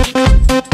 Música